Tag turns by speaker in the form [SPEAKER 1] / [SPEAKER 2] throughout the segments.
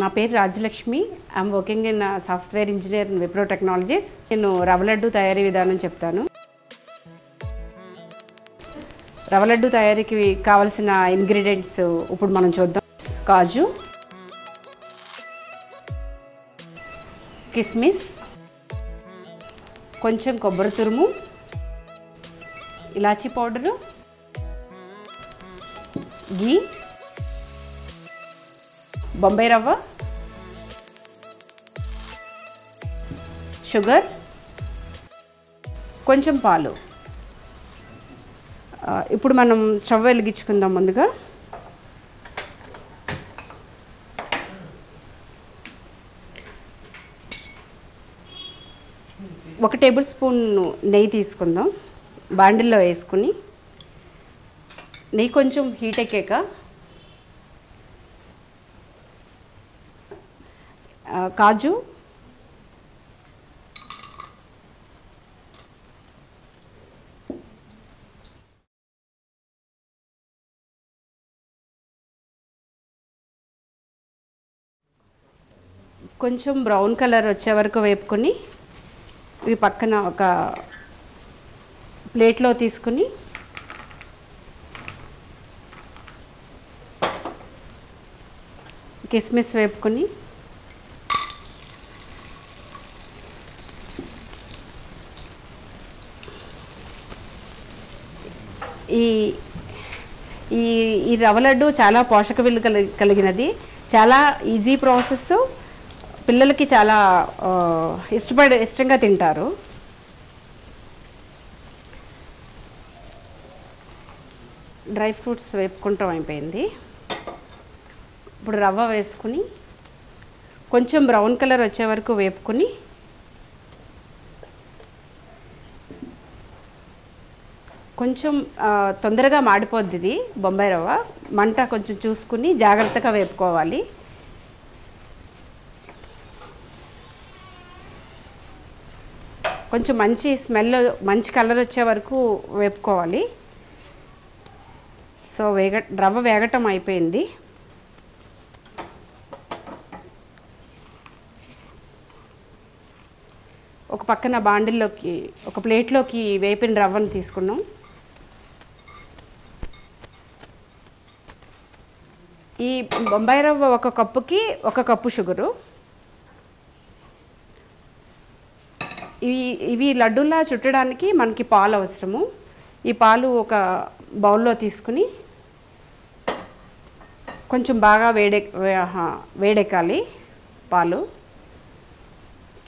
[SPEAKER 1] నా పేరు Rajalakshmi I'm working in software engineer in Wipro technologies నేను రవలడ్డు లడ్డు తయారీ విధానం చెప్తాను. రవలడ్డు లడ్డు తయారీకి కావలసిన ఇంగ్రీడియంట్స్ ఇప్పుడు మనం చూద్దాం. కాజు కిస్మిస్ కొంచెం కొబ్బరి తురుము ఇలాచీ పౌడరు గీ బొంబాయి రవ్వ షుగర్ కొంచెం పాలు. ఇప్పుడు మనం స్టవ్ వెలిగించుకుందాం ముందుగా. ఒక టేబుల్ స్పూన్ నెయ్యి తీసుకుందాం. బాండిల్లో వేసుకుని. నెయ్యి కొంచెం హీట్ ఎక్కాక. కాజు కొంచెం బ్రౌన్ కలర్ వచ్చే వరకు వేపుకొని ఇవి పక్కన ఒక ప్లేట్లో తీసుకుని కిస్మిస్ వేపుకొని ఈ ఈ ఈ రవ్వ లడ్డు చాలా పోషక విలువ కలిగినది. చాలా ఈజీ ప్రాసెస్. పిల్లలకి చాలా ఇష్టపడే ఇష్టపడి ఇష్టంగా తింటారు. డ్రై ఫ్రూట్స్ వేపుకుంటాం అయిపోయింది. ఇప్పుడు రవ్వ వేసుకుని కొంచెం బ్రౌన్ కలర్ వచ్చే వరకు వేపుకుని కొంచెం తొందరగా మాడిపోద్ది ఇది బొంబాయి రవ్వ. మంట కొంచెం చూసుకుని జాగ్రత్తగా వేపుకోవాలి. కొంచెం మంచి స్మెల్ మంచి కలర్ వచ్చే వరకు వేపుకోవాలి. సో వేగ రవ్వ వేగటం అయిపోయింది. ఒక పక్కన బాండిల్లోకి ఒక ప్లేట్లోకి వేపిన రవ్వను తీసుకున్నాం. ఈ బొంబాయి రవ్వ ఒక కప్పుకి ఒక కప్పు షుగరు. ఇవి ఇవి లడ్డూలా చుట్టడానికి మనకి పాలు అవసరము. ఈ పాలు ఒక బౌల్లో తీసుకుని కొంచెం బాగా వేడె వేడెక్కాలి పాలు.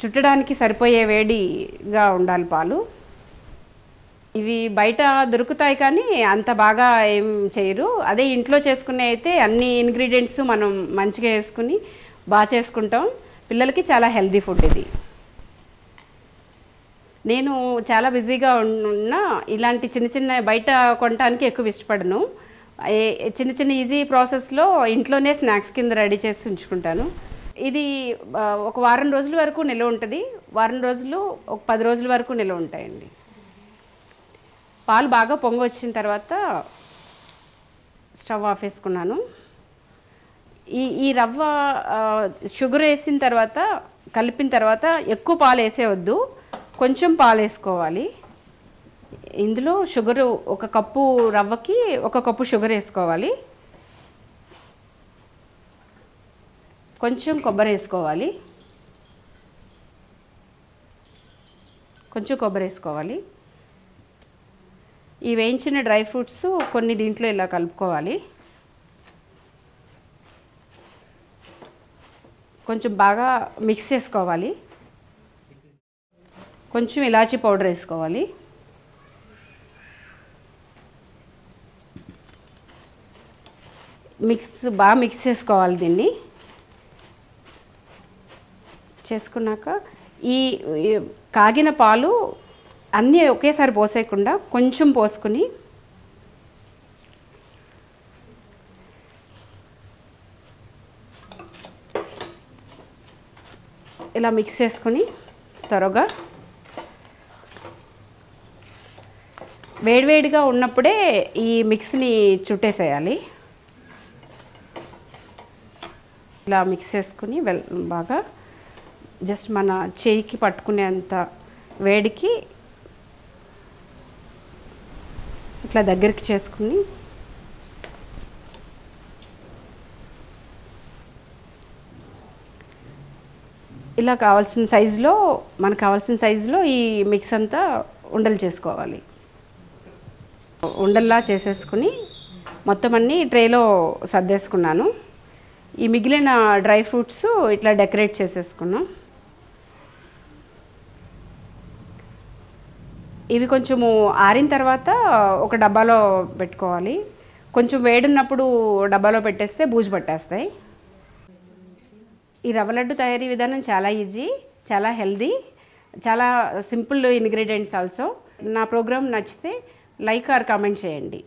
[SPEAKER 1] చుట్టడానికి సరిపోయే వేడిగా ఉండాలి పాలు. ఇవి బయట దొరుకుతాయి కానీ అంత బాగా ఏం చేయరు. అదే ఇంట్లో చేసుకునే అయితే అన్ని ఇంగ్రీడియంట్స్ మనం మంచిగా వేసుకుని బాగా చేసుకుంటాం. పిల్లలకి చాలా హెల్దీ ఫుడ్ ఇది. నేను చాలా బిజీగా ఉన్న ఇలాంటి చిన్న చిన్న బయట కొనడానికి ఎక్కువ ఇష్టపడను. ఏ- చిన్న చిన్న ఈజీ ప్రాసెస్లో ఇంట్లోనే స్నాక్స్ కింద రెడీ చేసి ఉంచుకుంటాను. ఇది ఒక వారం రోజుల వరకు నిల్వ ఉంటుంది. వారం రోజులు ఒక పది రోజుల వరకు నిల్వ ఉంటాయండి. పాలు బాగా పొంగి వచ్చిన తర్వాత స్టవ్ ఆఫ్ వేసుకున్నాను ఈ ఈ రవ్వ షుగర్ వేసిన తర్వాత కలిపిన తర్వాత ఎక్కువ పాలు వేసేయొద్దు. కొంచెం పాలు వేసుకోవాలి ఇందులో షుగరు ఒక కప్పు రవ్వకి ఒక కప్పు షుగర్ వేసుకోవాలి. కొంచెం కొబ్బరి వేసుకోవాలి. కొంచెం కొబ్బరి వేసుకోవాలి. ఈ వేయించిన డ్రై ఫ్రూట్స్ కొన్ని దీంట్లో ఇలా కలుపుకోవాలి. కొంచెం బాగా మిక్స్ చేసుకోవాలి. కొంచెం ఇలాచీ పౌడర్ వేసుకోవాలి. మిక్స్ బాగా మిక్స్ చేసుకోవాలి దీన్ని. చేసుకున్నాక ఈ ఈ కాగిన పాలు అన్నీ ఒకేసారి పోసేయకుండా కొంచెం పోసుకుని ఇలా మిక్స్ చేసుకుని త్వరగా వేడివేడిగా ఉన్నప్పుడే ఈ మిక్స్ని చుట్టేసేయాలి. ఇలా మిక్స్ చేసుకుని వెల్ బాగా జస్ట్ మన చేయికి పట్టుకునేంత వేడికి ఇట్లా దగ్గరికి చేసుకుని ఇలా కావాల్సిన సైజులో మనకు కావాల్సిన సైజులో ఈ మిక్స్ అంతా ఉండలు చేసుకోవాలి. ఉండల్లా చేసేసుకుని మొత్తం అన్నీ ట్రేలో సర్దేసుకున్నాను. ఈ మిగిలిన డ్రై ఫ్రూట్స్ ఇట్లా డెకరేట్ చేసేసుకున్నాం. ఇవి కొంచెము ఆరిన తర్వాత ఒక డబ్బాలో పెట్టుకోవాలి. కొంచెం వేడున్నప్పుడు డబ్బాలో పెట్టేస్తే బూజు పట్టేస్తాయి. ఈ రవ్వ లడ్డు తయారీ విధానం చాలా ఈజీ చాలా హెల్దీ చాలా సింపుల్ ఇంగ్రీడియంట్స్ ఆల్సో. నా ప్రోగ్రామ్ నచ్చితే లైక్ ఆర్ కామెంట్ చేయండి.